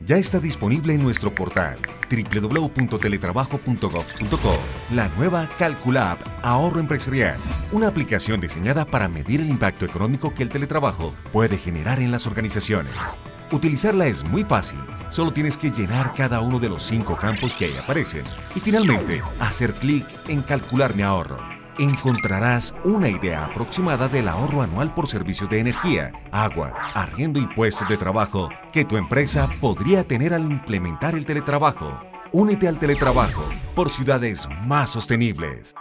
ya está disponible en nuestro portal www.teletrabajo.gov.co. La nueva Calculab Ahorro Empresarial, una aplicación diseñada para medir el impacto económico que el teletrabajo puede generar en las organizaciones. Utilizarla es muy fácil, solo tienes que llenar cada uno de los cinco campos que ahí aparecen y finalmente hacer clic en Calcular mi ahorro. Encontrarás una idea aproximada del ahorro anual por servicios de energía, agua, arriendo y puestos de trabajo que tu empresa podría tener al implementar el teletrabajo. Únete al teletrabajo por ciudades más sostenibles.